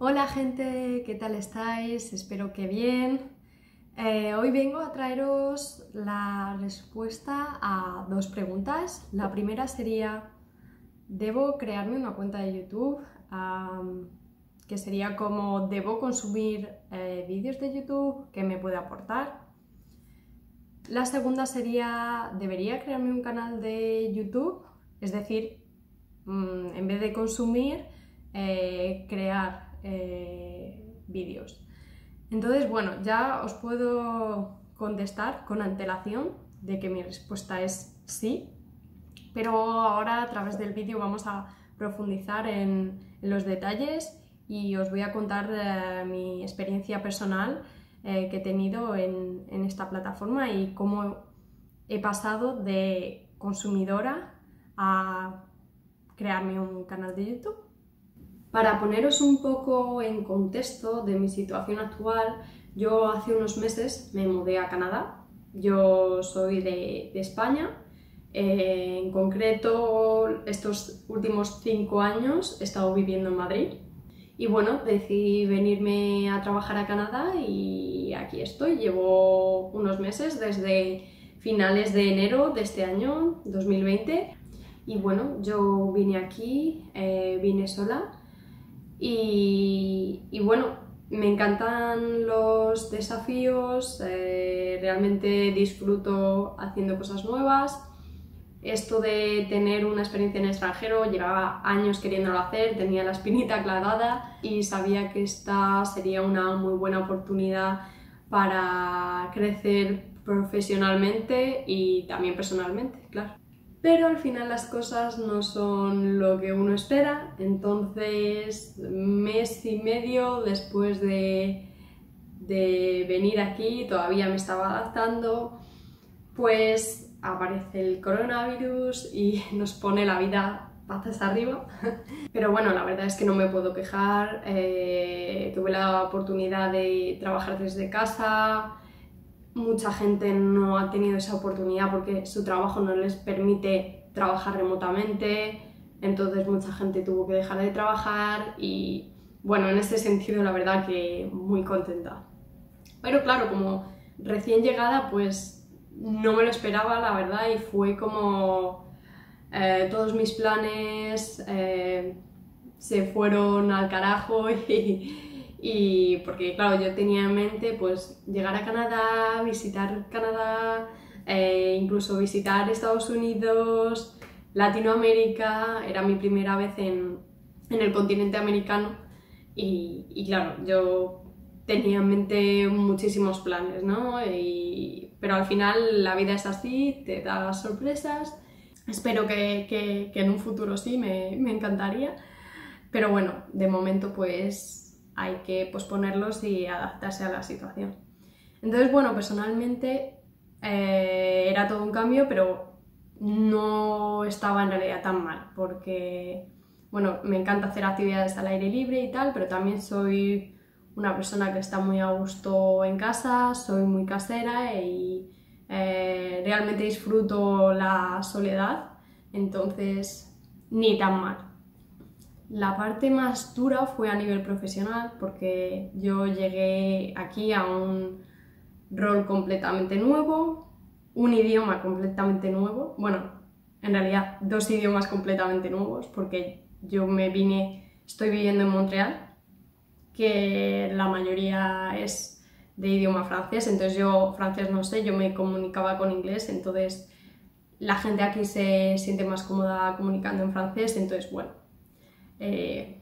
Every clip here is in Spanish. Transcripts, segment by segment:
Hola gente, ¿qué tal estáis? Espero que bien. Eh, hoy vengo a traeros la respuesta a dos preguntas. La primera sería, ¿debo crearme una cuenta de YouTube? que sería como, ¿debo consumir eh, vídeos de YouTube? ¿Qué me puede aportar? La segunda sería, ¿debería crearme un canal de YouTube? Es decir, mm, en vez de consumir, eh, crear eh, vídeos. Entonces, bueno, ya os puedo contestar con antelación de que mi respuesta es sí, pero ahora a través del vídeo vamos a profundizar en, los detalles y os voy a contar eh, mi experiencia personal eh, que he tenido en, en esta plataforma y cómo he pasado de consumidora a crearme un canal de YouTube. Para poneros un poco en contexto de mi situación actual, yo hace unos meses me mudé a Canadá. Yo soy de, España. Eh, en concreto, estos últimos cinco años he estado viviendo en Madrid. Y bueno, decidí venirme a trabajar a Canadá y aquí estoy. Llevo unos meses desde finales de enero de este año, 2020. Y bueno, yo vine aquí, eh, vine sola y, bueno, me encantan los desafíos, eh, realmente disfruto haciendo cosas nuevas. Esto de tener una experiencia en extranjero, llevaba años queriéndolo hacer, tenía la espinita clavada y sabía que esta sería una muy buena oportunidad para crecer profesionalmente y también personalmente, claro pero al final las cosas no son lo que uno espera, entonces mes y medio después de, venir aquí, todavía me estaba adaptando, pues aparece el coronavirus y nos pone la vida patas arriba. Pero bueno, la verdad es que no me puedo quejar. Eh, tuve la oportunidad de trabajar desde casa, mucha gente no ha tenido esa oportunidad porque su trabajo no les permite trabajar remotamente, entonces mucha gente tuvo que dejar de trabajar y bueno, en este sentido la verdad que muy contenta. Pero claro, como recién llegada pues no me lo esperaba la verdad y fue como eh, todos mis planes eh, se fueron al carajo y, y porque, claro, yo tenía en mente pues llegar a Canadá, visitar Canadá, eh, incluso visitar Estados Unidos, Latinoamérica, era mi primera vez en, en el continente americano y, y, claro, yo tenía en mente muchísimos planes, ¿no? Y, pero al final la vida es así, te da sorpresas. Espero que, que, que en un futuro sí, me, me encantaría. Pero bueno, de momento pues hay que posponerlos y adaptarse a la situación. Entonces, bueno, personalmente eh, era todo un cambio, pero no estaba en realidad tan mal, porque, bueno, me encanta hacer actividades al aire libre y tal, pero también soy una persona que está muy a gusto en casa, soy muy casera y eh, realmente disfruto la soledad, entonces ni tan mal. La parte más dura fue a nivel profesional porque yo llegué aquí a un rol completamente nuevo, un idioma completamente nuevo, bueno, en realidad dos idiomas completamente nuevos porque yo me vine, estoy viviendo en Montreal, que la mayoría es de idioma francés, entonces yo francés no sé, yo me comunicaba con inglés, entonces la gente aquí se siente más cómoda comunicando en francés, entonces bueno, eh,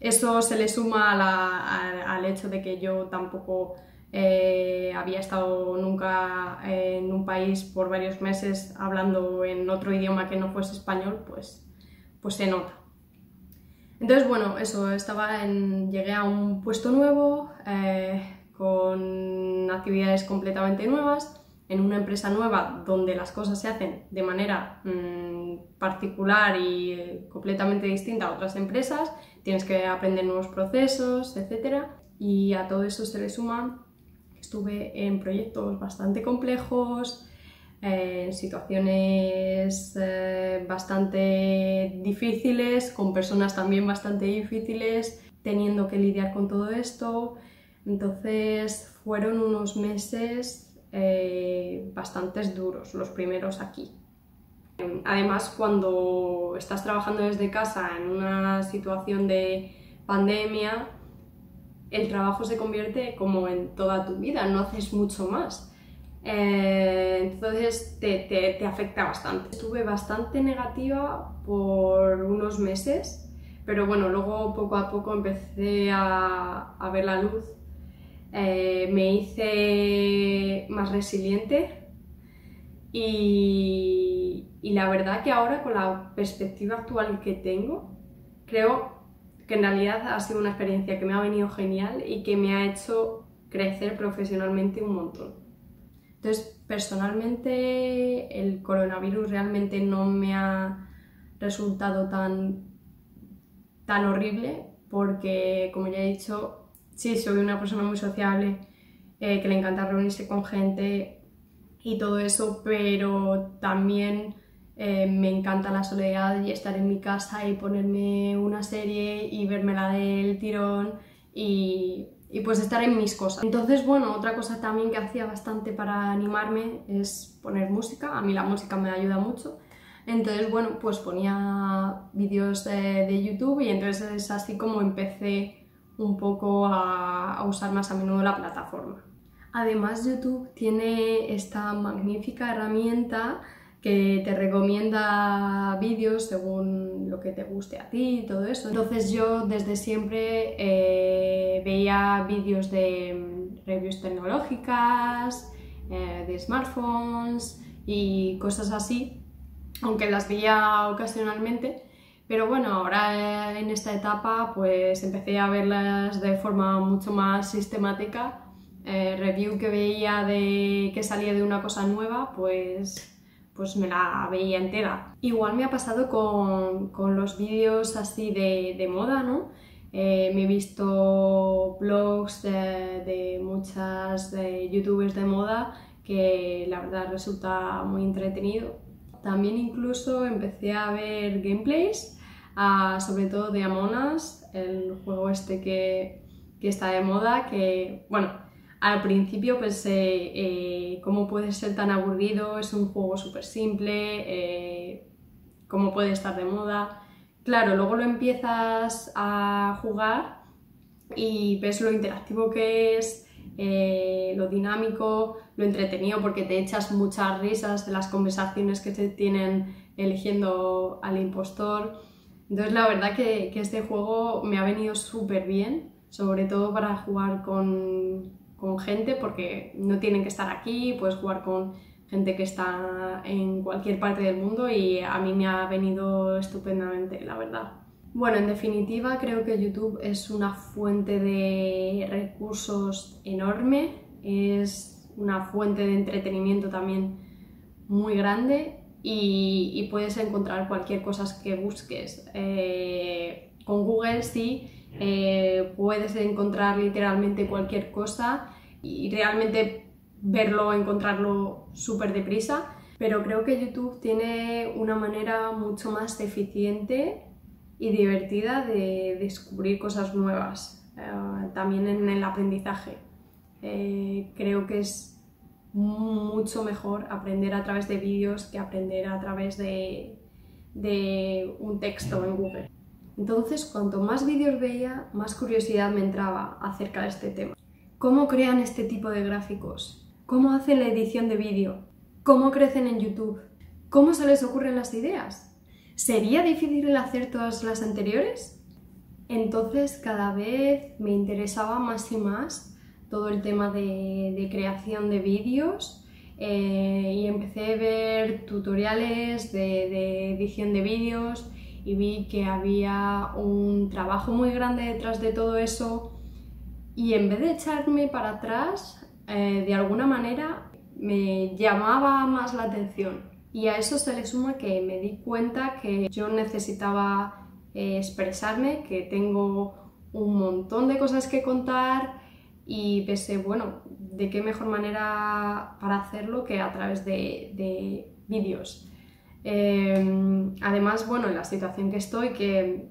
eso se le suma al hecho de que yo tampoco eh, había estado nunca en un país por varios meses hablando en otro idioma que no fuese español, pues, pues se nota. Entonces, bueno, eso, estaba en, llegué a un puesto nuevo, eh, con actividades completamente nuevas, en una empresa nueva donde las cosas se hacen de manera mm, particular y eh, completamente distinta a otras empresas, tienes que aprender nuevos procesos, etc. Y a todo eso se le suma que estuve en proyectos bastante complejos, en situaciones eh, bastante difíciles, con personas también bastante difíciles teniendo que lidiar con todo esto. Entonces fueron unos meses eh, bastante duros, los primeros aquí. Además, cuando estás trabajando desde casa en una situación de pandemia, el trabajo se convierte como en toda tu vida, no haces mucho más. Eh, entonces te, afecta bastante. Estuve bastante negativa por unos meses, pero bueno, luego poco a poco empecé a, ver la luz. Eh, me hice más resiliente y, y la verdad que ahora con la perspectiva actual que tengo, creo que en realidad ha sido una experiencia que me ha venido genial y que me ha hecho crecer profesionalmente un montón. Entonces, personalmente el coronavirus realmente no me ha resultado tan, tan horrible porque, como ya he dicho, sí, soy una persona muy sociable, eh, que le encanta reunirse con gente y todo eso, pero también eh, me encanta la soledad y estar en mi casa y ponerme una serie y verme la del tirón y, y, pues estar en mis cosas. Entonces, bueno, otra cosa también que hacía bastante para animarme es poner música. A mí la música me ayuda mucho. Entonces, bueno, pues ponía vídeos de, YouTube y entonces es así como empecé un poco a, usar más a menudo la plataforma. Además, YouTube tiene esta magnífica herramienta que te recomienda vídeos según lo que te guste a ti y todo eso. Entonces yo desde siempre eh, veía vídeos de mm, reviews tecnológicas, eh, de smartphones y cosas así, aunque las veía ocasionalmente. Pero bueno, ahora eh, en esta etapa pues empecé a verlas de forma mucho más sistemática. review que veía de que salía de una cosa nueva, pues pues me la veía entera. Igual me ha pasado con, los vídeos así de, moda, ¿no? Eh, me he visto blogs de, muchas youtubers de moda que la verdad resulta muy entretenido. También incluso empecé a ver gameplays, sobre todo de Among Us, el juego este que, que está de moda, que bueno, al principio pensé, eh, ¿cómo puede ser tan aburrido? Es un juego súper simple, eh, ¿cómo puede estar de moda? Claro, luego lo empiezas a jugar y ves lo interactivo que es, eh, lo dinámico, lo entretenido, porque te echas muchas risas de las conversaciones que se tienen eligiendo al impostor. Entonces la verdad que, que este juego me ha venido súper bien, sobre todo para jugar con, con gente porque no tienen que estar aquí, puedes jugar con gente que está en cualquier parte del mundo y a mí me ha venido estupendamente, la verdad. Bueno, en definitiva creo que YouTube es una fuente de recursos enorme, es una fuente de entretenimiento también muy grande y, puedes encontrar cualquier cosa que busques. Eh, con Google sí eh, puedes encontrar literalmente cualquier cosa y realmente verlo, encontrarlo súper deprisa, pero creo que YouTube tiene una manera mucho más eficiente y divertida de descubrir cosas nuevas, eh, también en el aprendizaje. Eh, creo que es mucho mejor aprender a través de vídeos que aprender a través de un texto en Google. Entonces, cuanto más vídeos veía, más curiosidad me entraba acerca de este tema. ¿Cómo crean este tipo de gráficos? ¿Cómo hacen la edición de vídeo? ¿Cómo crecen en YouTube? ¿Cómo se les ocurren las ideas? ¿Sería difícil hacer todas las anteriores? Entonces cada vez me interesaba más y más todo el tema de, creación de vídeos eh, y empecé a ver tutoriales de edición de vídeos y vi que había un trabajo muy grande detrás de todo eso y en vez de echarme para atrás, eh, de alguna manera me llamaba más la atención. Y a eso se le suma que me di cuenta que yo necesitaba eh, expresarme, que tengo un montón de cosas que contar y pensé, bueno, ¿de qué mejor manera para hacerlo que a través de, de vídeos? Em, además, bueno, en la situación que estoy, que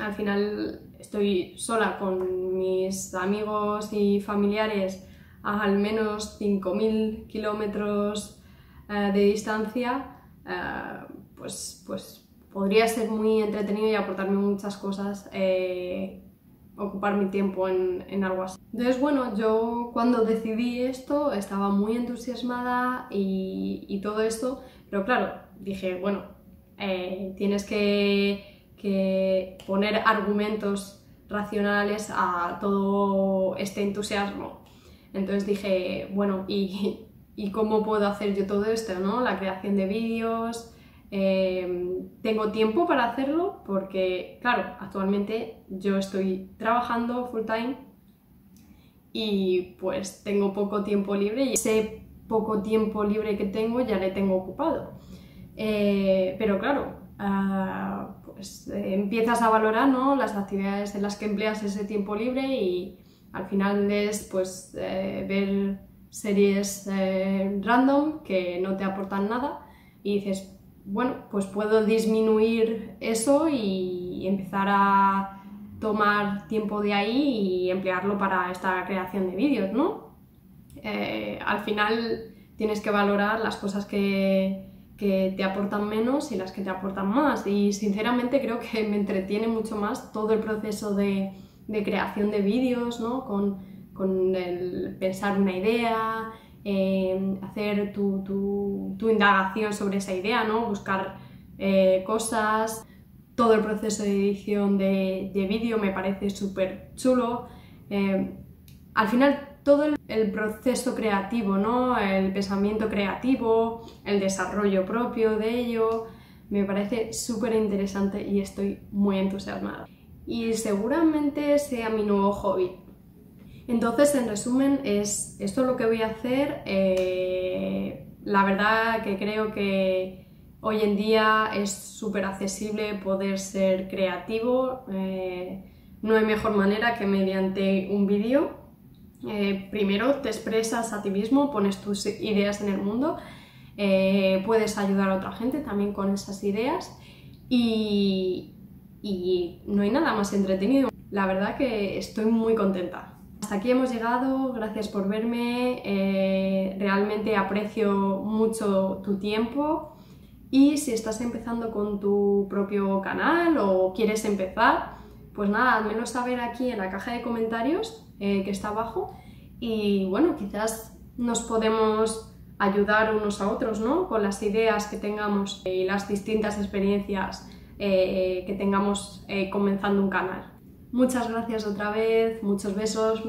al final estoy sola con mis amigos y familiares a al menos 5.000 kilómetros eh, de distancia, eh, pues, pues podría ser muy entretenido y aportarme muchas cosas, eh, ocupar mi tiempo en, en, algo así. Entonces, bueno, yo cuando decidí esto estaba muy entusiasmada y, todo esto, pero claro, dije, bueno, tienes que, que poner argumentos racionales a todo este entusiasmo. Entonces dije, bueno, ¿y, ¿y cómo puedo hacer yo todo esto? ¿no? La creación de vídeos, eh, tengo tiempo para hacerlo porque, claro, actualmente yo estoy trabajando full time y pues tengo poco tiempo libre y ese poco tiempo libre que tengo ya le tengo ocupado. Eh, pero claro, ah, pues eh, empiezas a valorar ¿no? las actividades en las que empleas ese tiempo libre y al final es pues ver series random que no te aportan nada y dices, bueno, pues puedo disminuir eso y empezar a tomar tiempo de ahí y emplearlo para esta creación de vídeos, ¿no? Eh, al final tienes que valorar las cosas que, te aportan menos y las que te aportan más. Y sinceramente creo que me entretiene mucho más todo el proceso de, creación de vídeos, ¿no? Con, con el pensar una idea, hacer tu, indagación sobre esa idea, ¿no? buscar eh, cosas. Todo el proceso de edición de, vídeo me parece súper chulo. Eh, al final, todo el, proceso creativo, ¿no? el pensamiento creativo, el desarrollo propio de ello, me parece súper interesante y estoy muy entusiasmada. Y seguramente sea mi nuevo hobby. Entonces, en resumen, es esto lo que voy a hacer. Eh, la verdad que creo que hoy en día es súper accesible poder ser creativo. Eh, no hay mejor manera que mediante un vídeo. Eh, primero te expresas a ti mismo, pones tus ideas en el mundo, puedes ayudar a otra gente también con esas ideas y no hay nada más entretenido. La verdad que estoy muy contenta. Hasta aquí hemos llegado, gracias por verme, eh, realmente aprecio mucho tu tiempo y si estás empezando con tu propio canal o quieres empezar, pues nada, házmelo saber aquí en la caja de comentarios eh, que está abajo y bueno, quizás nos podemos ayudar unos a otros ¿no? con las ideas que tengamos y las distintas experiencias eh, que tengamos comenzando un canal. Muchas gracias otra vez, muchos besos.